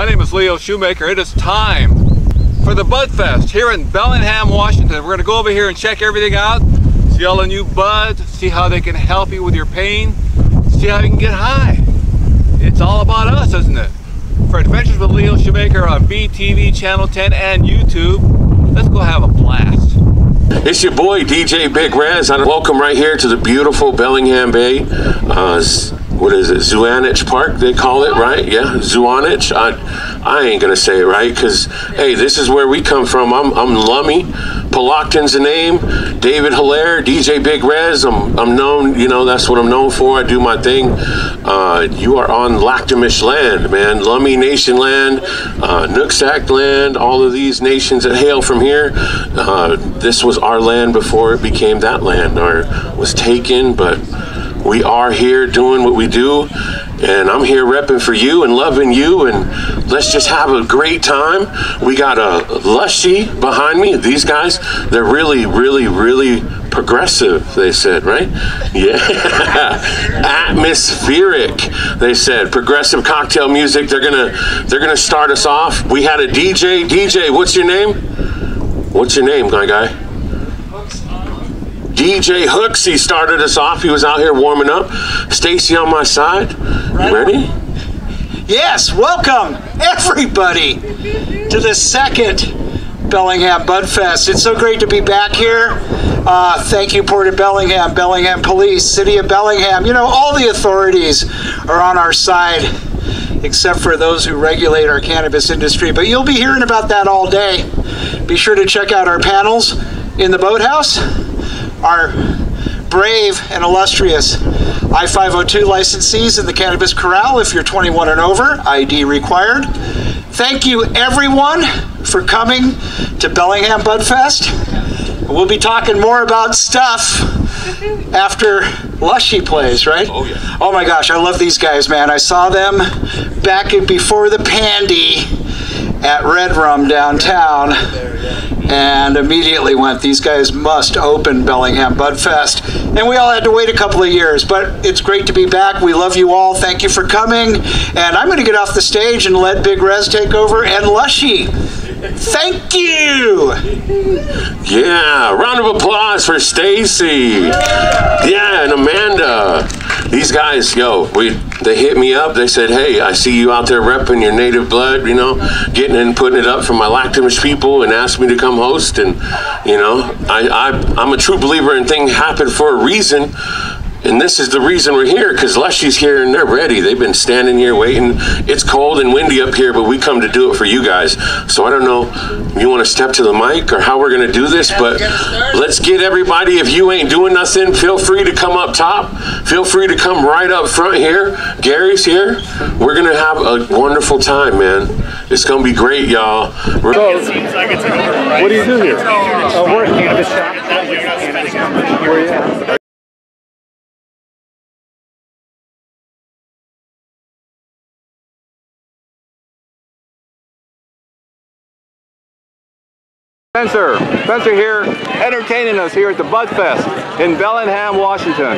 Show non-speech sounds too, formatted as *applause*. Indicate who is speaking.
Speaker 1: My name is Leo Schumaker. It is time for the Bud Fest here in Bellingham, Washington. We're going to go over here and check everything out, see all the new buds, see how they can help you with your pain, see how you can get high. It's all about us, isn't it? For Adventures with Leo Schumaker on BTV Channel 10 and YouTube, let's go have a blast.
Speaker 2: It's your boy DJ Big Rez. And welcome right here to the beautiful Bellingham Bay. Uh, what is it, Zuanich Park, they call it, right? Yeah, Zuanich. I, I ain't gonna say it right, because, hey, this is where we come from. I'm, I'm Lummi. Palocton's the name. David Hilaire, DJ Big Rez. I'm, I'm known, you know, that's what I'm known for. I do my thing. Uh, you are on Lhaq'temish land, man. Lummi Nation land, uh, Nooksack land, all of these nations that hail from here. Uh, this was our land before it became that land, or was taken, but we are here doing what we do and I'm here repping for you and loving you and let's just have a great time. We got a Lushy behind me. These guys, they're really, really, really progressive, they said, right? *laughs* Yeah. Atmospheric, they said. Progressive cocktail music. They're gonna they're gonna start us off. We had a DJ. DJ, what's your name? What's your name, guy guy? DJ Hooks, he started us off. He was out here warming up. Stacy on my side. Right ready?
Speaker 3: Yes, welcome everybody to the second Bellingham Bud Fest. It's so great to be back here. Uh, thank you, Port of Bellingham, Bellingham Police, City of Bellingham. You know, all the authorities are on our side except for those who regulate our cannabis industry. But you'll be hearing about that all day. Be sure to check out our panels in the boathouse our brave and illustrious I-502 licensees in the Cannabis Corral if you're 21 and over, ID required. Thank you everyone for coming to Bellingham Bud Fest. We'll be talking more about stuff after Lushy plays, right?
Speaker 2: Oh yeah.
Speaker 3: Oh my gosh, I love these guys, man. I saw them back in before the Pandy at Red Rum downtown and immediately went, these guys must open Bellingham Bud Fest. And we all had to wait a couple of years, but it's great to be back. We love you all. Thank you for coming. And I'm going to get off the stage and let Big Rez take over and Lushy. Thank you.
Speaker 2: Yeah, round of applause for Stacy. Yeah, and Amanda. These guys, yo, we they hit me up. They said, "Hey, I see you out there repping your native blood, you know, getting and putting it up for my Lhaq'temish people, and asked me to come host." And you know, I, I I'm a true believer in things happen for a reason. And this is the reason we're here, because Lushy's here and they're ready. They've been standing here waiting. It's cold and windy up here, but we come to do it for you guys. So I don't know if you want to step to the mic or how we're going to do this, but let's get everybody, if you ain't doing nothing, feel free to come up top. Feel free to come right up front here. Gary's here. We're going to have a wonderful time, man. It's going to be great, y'all. So, what
Speaker 1: do you do here?
Speaker 4: Uh, we're a cannabis shop. Where are you at?
Speaker 1: Spencer, Spencer here, entertaining us here at the Bud Fest in Bellingham, Washington.